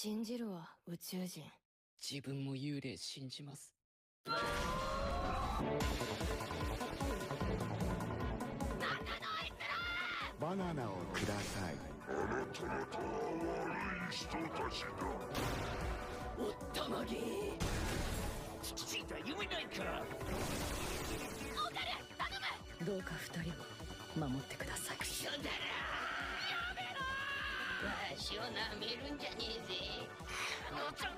信じるわ宇宙人。自分も幽霊信じます。バナナをください。あなた方は悪い人たちだおったまげ。ついた夢ないか。どうか二人を守ってくださいろわしをなめるんじゃねえぜ。あのちょ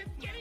Get, get